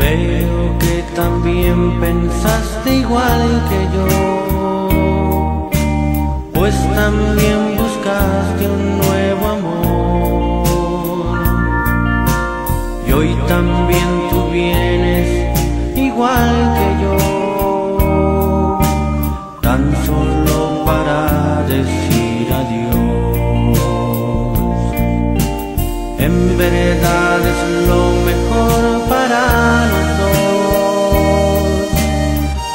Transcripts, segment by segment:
Veo que también pensaste igual que yo, pues también buscaste un nuevo amor. Y hoy también tú vienes igual que yo, tan solo para decir adiós. En verdad es lo mejor para los dos.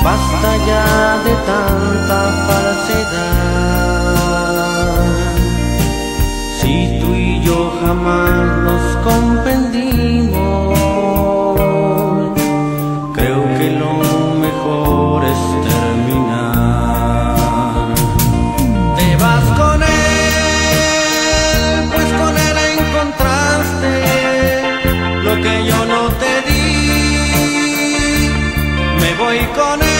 Basta ya de tanta Me voy con ella,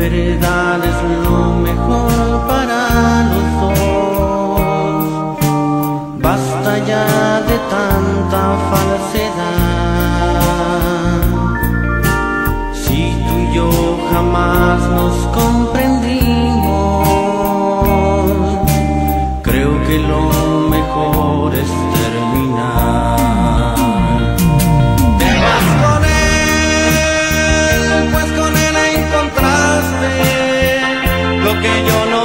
verdad es lo mejor para los dos. Basta ya de tanta falsedad. Si tú y yo jamás nos comprendimos, creo que lo mejor es. yo no